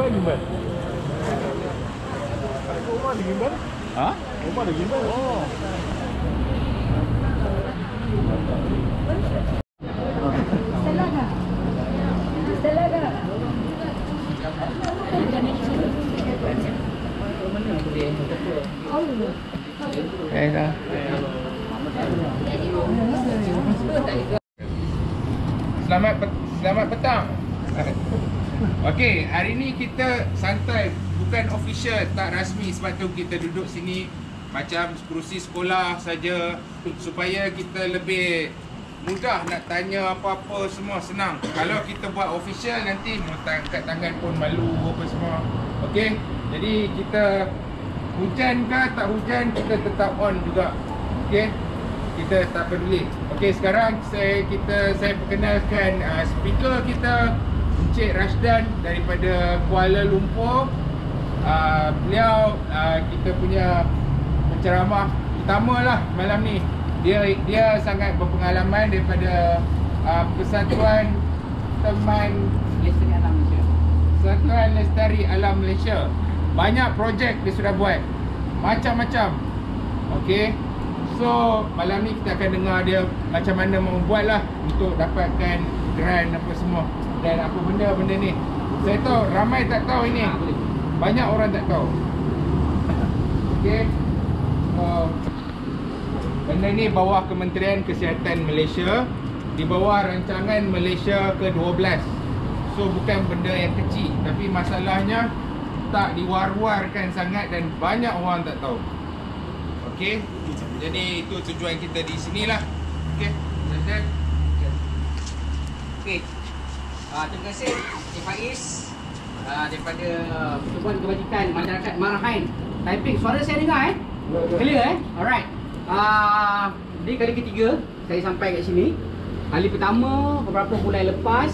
gimbal gimbal. Kat rumah ada gimbal? Ha? Rumah ada gimbal. Oh. Eh dah. Selamat pet- selamat petang. Okey, hari ni kita santai, bukan official, tak rasmi sebab tu kita duduk sini macam kerusi sekolah saja supaya kita lebih mudah nak tanya apa-apa semua senang. Kalau kita buat official nanti angkat tangan pun malu apa semua. Okey, jadi kita hujan ke tak hujan kita tetap on juga. Okey kita tak peduli. Okey, sekarang saya kita saya perkenalkan uh, speaker kita Encik Rashdan daripada Kuala Lumpur. Uh, beliau uh, kita punya penceramah utamalah malam ni. Dia dia sangat berpengalaman daripada uh, Persatuan Teman Lestari Alam Malaysia. Persatuan Lestari Alam Malaysia. Banyak projek dia sudah buat. Macam-macam. Okey. So, malam ni kita akan dengar dia macam mana membuat lah untuk dapatkan grant apa semua dan apa benda-benda ni. Saya tahu ramai tak tahu ini. Boleh. Banyak orang tak tahu. Okey. So, benda ni bawah Kementerian Kesihatan Malaysia di bawah rancangan Malaysia ke-12. So bukan benda yang kecil tapi masalahnya tak diwar-warkan sangat dan banyak orang tak tahu. Okey. Jadi itu tujuan kita di sinilah. Okey. Okey. Uh, terima kasih Encik Faiz uh, daripada Pertubuhan Kebajikan Masyarakat Marahain Taiping. Suara saya dengar eh? Clear eh? Alright. Uh, ini kali ketiga saya sampai kat sini. Kali pertama beberapa bulan lepas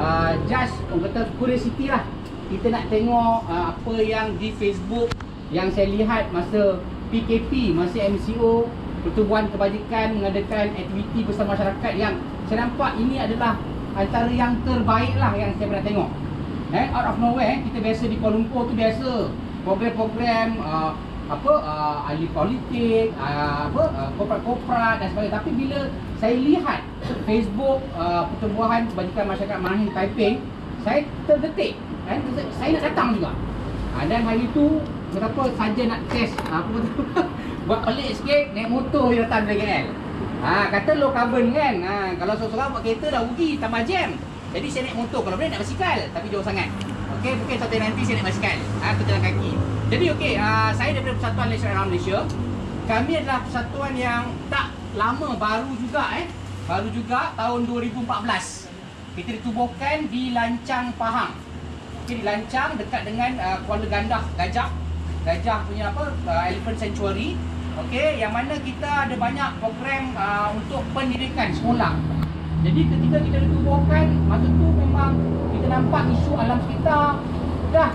uh, just orang kata curiosity lah. Kita nak tengok uh, apa yang di Facebook yang saya lihat masa PKP, masa MCO Pertubuhan Kebajikan mengadakan aktiviti bersama masyarakat yang saya nampak ini adalah antara yang terbaik lah yang saya pernah tengok. Eh, out of nowhere kita biasa di Kuala Lumpur tu biasa program-program uh, apa uh, ahli politik, uh, apa uh, korporat-korporat dan sebagainya. Tapi bila saya lihat Facebook uh, Pertubuhan Kebajikan Masyarakat Marahin Taiping, saya terdetik. Eh, saya nak datang juga. Ha, dan hari tu betapa saja nak test apa tu buat pelik sikit naik motor je datang dari KL. Ha, kata low carbon kan. Ha, kalau seorang-seorang buat kereta dah rugi tambah jam. Jadi saya naik motor kalau boleh nak basikal tapi jauh sangat. Okey, mungkin satu nanti saya naik basikal. Ha, atau jalan kaki. Jadi okey, uh, saya daripada Persatuan Malaysia Alam Malaysia. Kami adalah persatuan yang tak lama baru juga eh. Baru juga tahun 2014. Kita ditubuhkan di Lancang Pahang. Okey, di Lancang dekat dengan uh, Kuala Gandah Gajah. Gajah punya apa? Uh, Elephant Sanctuary. Okey, yang mana kita ada banyak program uh, untuk pendidikan sekolah. Jadi ketika kita ditubuhkan, masa tu memang kita nampak isu alam sekitar dah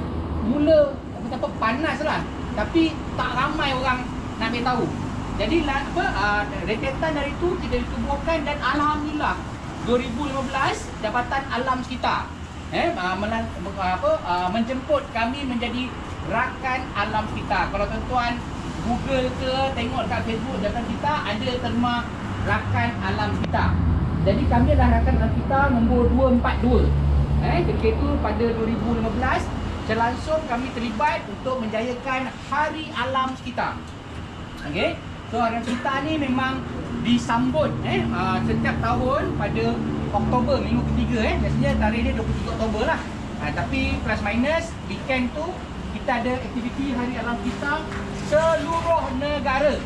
mula apa panas lah. Tapi tak ramai orang nak ambil tahu. Jadi apa uh, rentetan dari itu kita ditubuhkan dan alhamdulillah 2015 Jabatan Alam Sekitar eh uh, apa uh, menjemput kami menjadi rakan alam sekitar. Kalau tuan-tuan Google ke tengok dekat Facebook Jabatan kita ada terma rakan alam sekitar. Jadi kami adalah rakan alam sekitar nombor 242. Eh ketika itu pada 2015 secara langsung kami terlibat untuk menjayakan Hari Alam Sekitar. Okey. So Hari Sekitar ni memang disambut eh uh, setiap tahun pada Oktober minggu ketiga eh. Biasanya tarikh dia 23 Oktober lah. Uh, tapi plus minus weekend tu kita ada aktiviti Hari Alam Sekitar seluruh negara.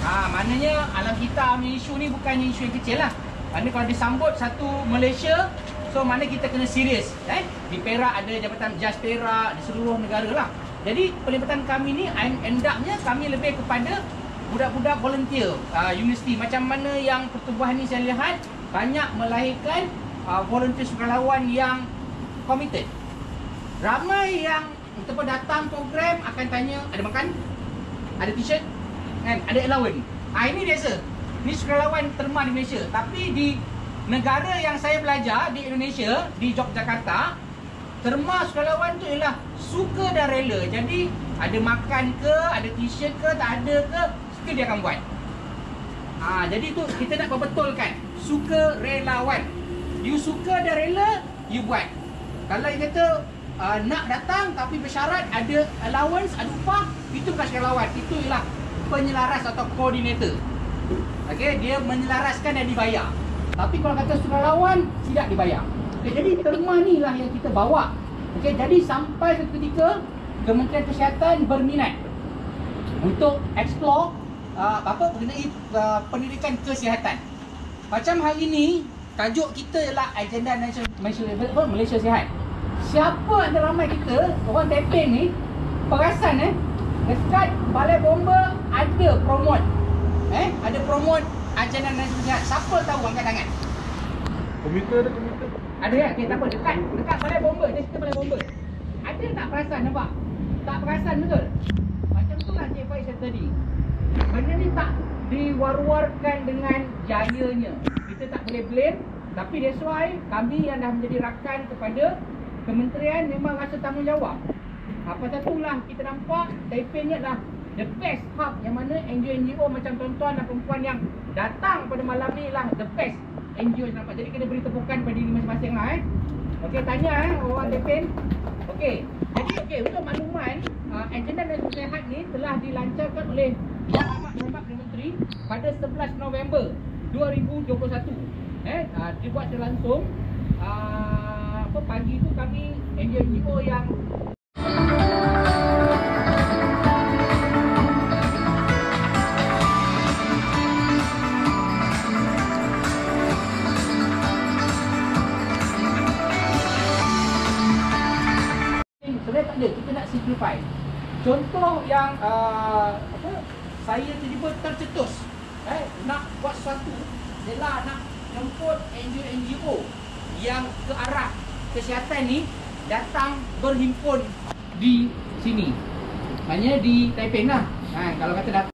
Ha, maknanya alam kita punya isu ni bukannya isu yang kecil lah. Maknanya kalau disambut satu Malaysia, so mana kita kena serius. Eh? Di Perak ada Jabatan Jas Perak, di seluruh negara lah. Jadi pelibatan kami ni end up-nya kami lebih kepada budak-budak volunteer uh, universiti. Macam mana yang pertubuhan ni saya lihat banyak melahirkan uh, volunteer sukarelawan yang committed. Ramai yang ataupun datang program akan tanya ada makan, ada t-shirt, kan, ada allowance. Ah ini biasa. Ni sukarelawan terma di Malaysia. Tapi di negara yang saya belajar di Indonesia, di Yogyakarta, terma sukarelawan tu ialah suka dan rela. Jadi ada makan ke, ada t-shirt ke, tak ada ke, still dia akan buat. Ha, jadi tu kita nak perbetulkan suka relawan. You suka dan rela, you buat. Kalau you kata uh, nak datang tapi bersyarat ada allowance, ada upah, itu bukan sukarelawan. Itu ialah penyelaras atau koordinator. Okey, dia menyelaraskan dan dibayar. Tapi kalau kata sukarelawan tidak dibayar. Okay, jadi terma ni lah yang kita bawa. Okey, jadi sampai ke ketika Kementerian Kesihatan berminat untuk explore uh, apa mengenai uh, pendidikan kesihatan. Macam hari ni tajuk kita ialah agenda nasional Malaysia apa, Malaysia sihat. Siapa ada ramai kita orang Tepeng ni perasan eh dekat Balai Bomba ada promote eh ada promote agenda nasional sihat. Siapa tahu angkat tangan? Komputer ada komputer. Ada kan? Okay, tak apa. Dekat, dekat balai bomba. Dia cerita balai bomba. Ada tak perasan nampak? Tak perasan betul? Macam tu lah Cik Faiz tadi. Benda ni tak diwar-warkan dengan jayanya. Kita tak boleh blame. Tapi that's why kami yang dah menjadi rakan kepada kementerian memang rasa tanggungjawab. Apa satu lah kita nampak Taipei ni adalah the best hub yang mana NGO-NGO macam tuan-tuan dan perempuan yang datang pada malam ni lah the best NGO yang nampak. Jadi kena beri tepukan pada diri masing-masing lah eh. Okey tanya eh orang Taipei. Okey. Jadi okey untuk makluman uh, agenda nasional sihat ni telah dilancarkan oleh Amat Berhormat Perdana Menteri pada 11 November 2021. Eh uh, dibuat secara langsung uh, apa pagi tu kami NGO yang contoh yang uh, apa saya tiba-tiba tercetus eh nak buat sesuatu ialah nak jemput NGO-NGO yang ke arah kesihatan ni datang berhimpun di sini. Maknanya di Taipei lah. Ha, kalau kata datang